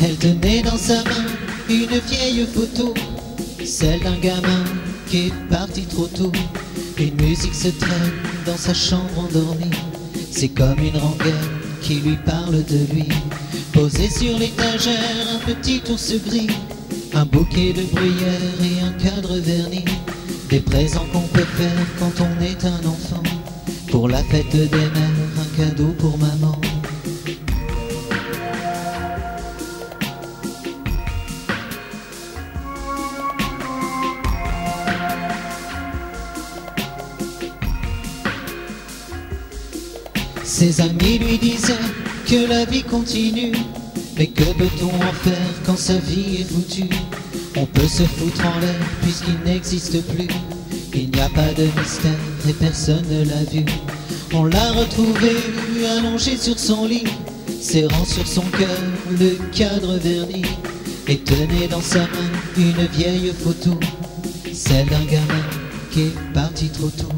Elle tenait dans sa main une vieille photo, celle d'un gamin qui est parti trop tôt. Une musique se traîne dans sa chambre endormie, c'est comme une rengaine qui lui parle de lui. Posé sur l'étagère, un petit ours gris, un bouquet de bruyère et un cadre verni. Des présents qu'on peut faire quand on est un enfant. Pour la fête des mères, un cadeau pour maman. Ses amis lui disaient que la vie continue, mais que peut-on en faire quand sa vie est foutue? On peut se foutre en l'air puisqu'il n'existe plus. Il n'y a pas de mystère et personne ne l'a vu. On l'a retrouvé allongé sur son lit, serrant sur son cœur le cadre verni, et tenait dans sa main une vieille photo, celle d'un gamin qui est parti trop tôt.